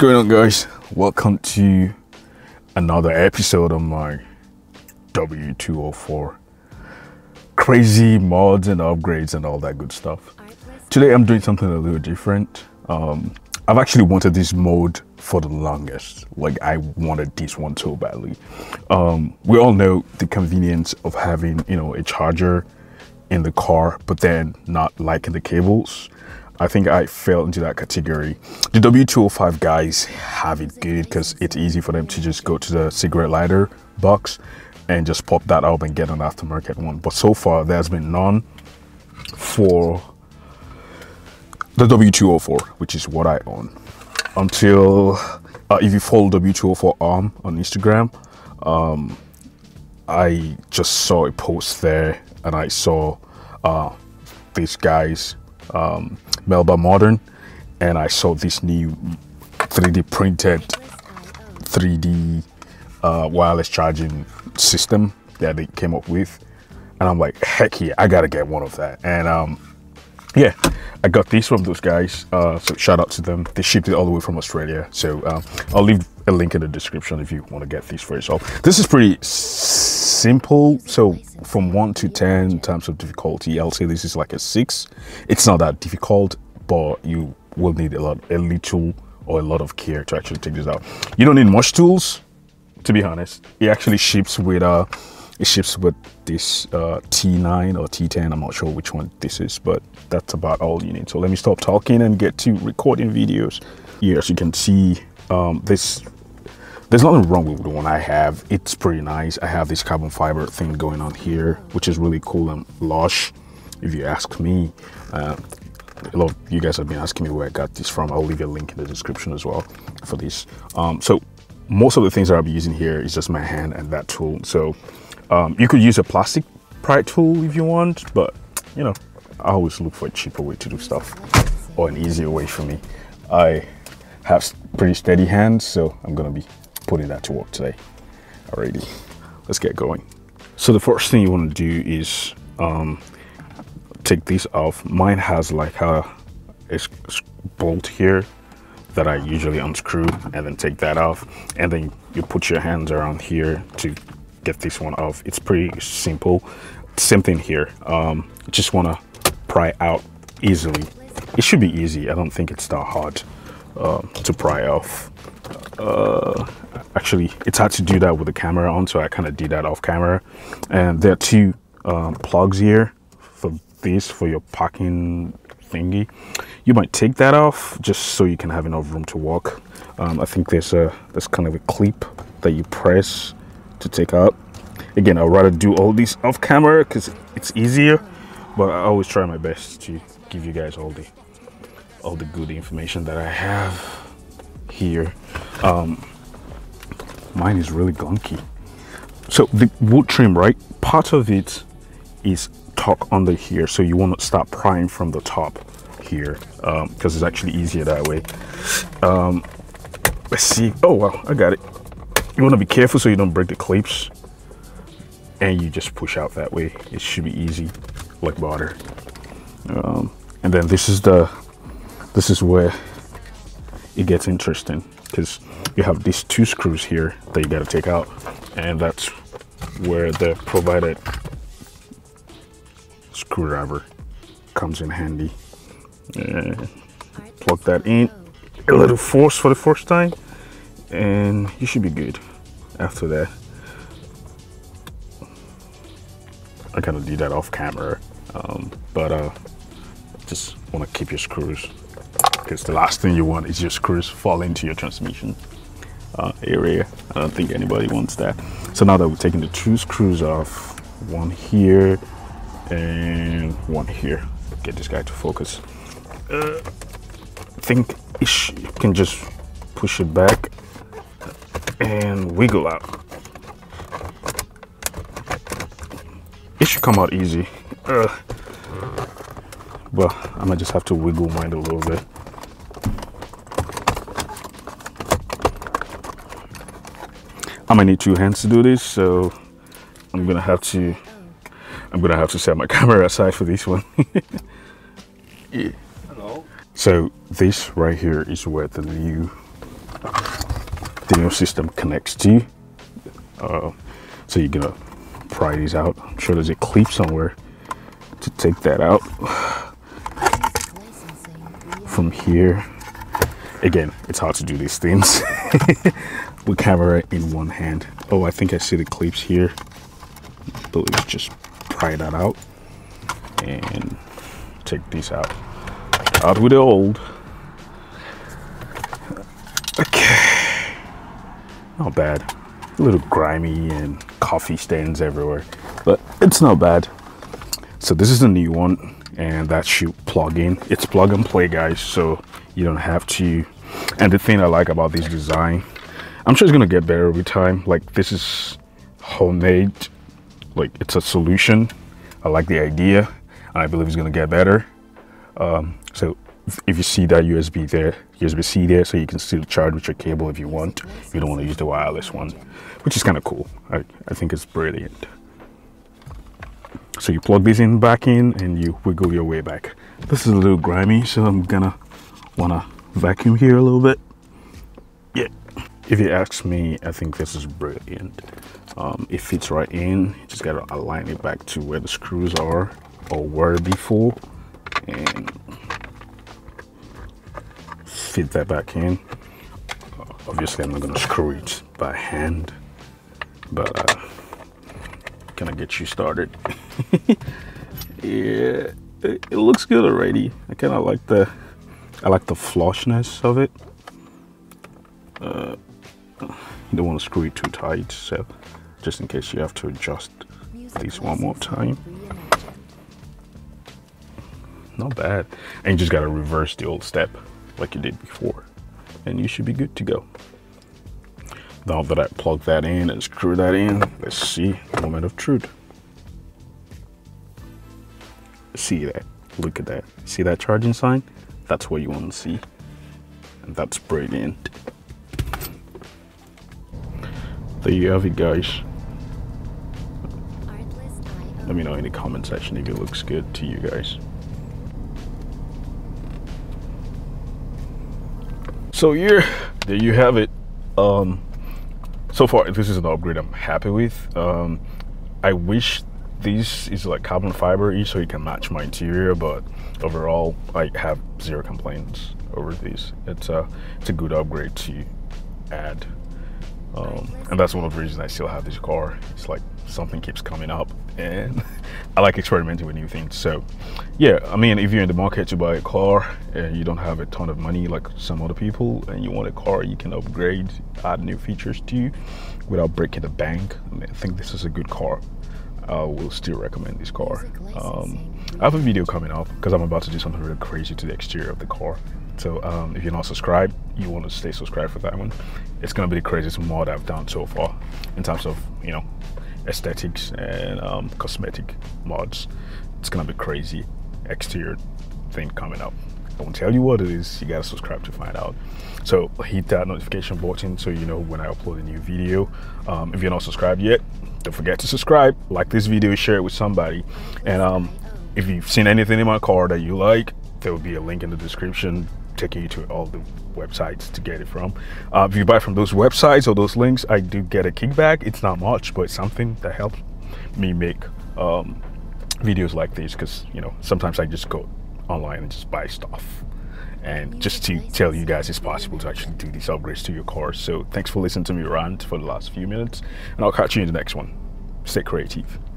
going on guys? Welcome to another episode of my W204 crazy mods and upgrades and all that good stuff. Today I'm doing something a little different. Um, I've actually wanted this mode for the longest. Like I wanted this one so badly. Um, we all know the convenience of having, you know, a charger in the car, but then not liking the cables. I think I fell into that category. The W205 guys have it good because it's easy for them to just go to the cigarette lighter box and just pop that up and get an aftermarket one. But so far, there's been none for the W204, which is what I own. Until, uh, if you follow W204 ARM on Instagram, um, I just saw a post there and I saw uh, these guys um, Melbah Modern, and I saw this new 3D printed 3D uh, wireless charging system that they came up with, and I'm like, heck yeah, I gotta get one of that. And um, yeah, I got these from those guys. Uh, so shout out to them. They shipped it all the way from Australia. So um, I'll leave a link in the description if you want to get these for yourself. This is pretty simple. So from one to 10 in terms of difficulty, I'll say this is like a six. It's not that difficult, but you will need a lot, a little or a lot of care to actually take this out. You don't need much tools, to be honest. It actually ships with uh, it ships with this uh, T9 or T10. I'm not sure which one this is, but that's about all you need. So let me stop talking and get to recording videos. Here, as you can see, um, this there's nothing wrong with the one I have. It's pretty nice. I have this carbon fiber thing going on here, which is really cool and lush, if you ask me. Uh, a lot of you guys have been asking me where I got this from. I'll leave a link in the description as well for this. Um, so most of the things that I'll be using here is just my hand and that tool. So um, you could use a plastic pry tool if you want, but you know, I always look for a cheaper way to do stuff or an easier way for me. I have pretty steady hands, so I'm gonna be putting that to work today. Alrighty, let's get going. So the first thing you want to do is um, take this off. Mine has like a, a bolt here that I usually unscrew and then take that off. And then you put your hands around here to get this one off. It's pretty simple. Same thing here. Um, just want to pry out easily. It should be easy. I don't think it's that hard uh, to pry off. Uh, actually, it's hard to do that with the camera on, so I kind of did that off camera. And there are two um, plugs here for this, for your parking thingy. You might take that off just so you can have enough room to walk. Um, I think there's a there's kind of a clip that you press to take out. Again, I'd rather do all these off camera because it's easier, but I always try my best to give you guys all the all the good information that I have here. Um, mine is really gunky. So the wood trim, right? Part of it is tucked under here, so you want to start prying from the top here because um, it's actually easier that way. Um, let's see. Oh well, I got it. You want to be careful so you don't break the clips, and you just push out that way. It should be easy, like butter. Um, and then this is the this is where it gets interesting because you have these two screws here that you got to take out and that's where the provided screwdriver comes in handy. And plug that in a little force for the first time and you should be good after that. I kind of did that off camera um, but uh, just want to keep your screws because the last thing you want is your screws fall into your transmission uh, area. I don't think anybody wants that. So now that we're taking the two screws off, one here and one here. Get this guy to focus. Uh, I think you can just push it back and wiggle out. It should come out easy. Uh, I might just have to wiggle mine a little bit. I might need two hands to do this, so I'm gonna have to I'm gonna have to set my camera aside for this one. yeah. Hello. So this right here is where the new the new system connects to. Uh, so you're gonna pry these out. I'm sure there's a clip somewhere to take that out. From here, again, it's hard to do these things with camera in one hand. Oh, I think I see the clips here. But let's just pry that out and take these out. Out with the old. Okay. Not bad. A little grimy and coffee stains everywhere, but it's not bad. So this is the new one and that should plug in. It's plug and play guys, so you don't have to. And the thing I like about this design, I'm sure it's gonna get better with time. Like this is homemade, like it's a solution. I like the idea and I believe it's gonna get better. Um, so if you see that USB there, USB-C there, so you can still charge with your cable if you want. You don't want to use the wireless one, which is kind of cool. I, I think it's brilliant. So you plug this in back in and you wiggle your way back. This is a little grimy, so I'm gonna wanna vacuum here a little bit. Yeah, if you ask me, I think this is brilliant. Um, it fits right in. You just gotta align it back to where the screws are or were before and fit that back in. Obviously, I'm not gonna screw it by hand, but uh, can I get you started? yeah, it, it, looks good already. I kind of like the, I like the flushness of it. Uh, you don't want to screw it too tight, so just in case you have to adjust this one more time not bad. And you just gotta reverse the old step like you did before. And you should be good to go. Now that I plug that in and screw that in, let's see, moment of truth. See that, look at that. See that charging sign? That's what you want to see. And that's brilliant. There you have it guys. Let me know in the comment section if it looks good to you guys. so yeah there you have it um so far this is an upgrade i'm happy with. Um i wish this is like carbon fiber so you can match my interior but overall i have zero complaints over these. It's a it's a good upgrade to add um, and that's one of the reasons I still have this car. It's like something keeps coming up and I like experimenting with new things. So yeah, I mean, if you're in the market to buy a car and you don't have a ton of money like some other people and you want a car you can upgrade, add new features to without breaking the bank, I, mean, I think this is a good car. I will still recommend this car. Um, I have a video coming up because I'm about to do something really crazy to the exterior of the car. So um, if you're not subscribed, you want to stay subscribed for that one. It's going to be the craziest mod I've done so far in terms of, you know, aesthetics and um, cosmetic mods. It's going to be crazy exterior thing coming up. I won't tell you what it is. You got to subscribe to find out. So hit that notification button so you know when I upload a new video. Um, if you're not subscribed yet, don't forget to subscribe, like this video, share it with somebody. And um, if you've seen anything in my car that you like, there will be a link in the description taking you to all the websites to get it from. Uh, if you buy from those websites or those links, I do get a kickback. It's not much, but it's something that helps me make um, videos like these because, you know, sometimes I just go online and just buy stuff. And just to tell you guys it's possible to actually do these upgrades to your car. So thanks for listening to me rant for the last few minutes. And I'll catch you in the next one. Stay creative.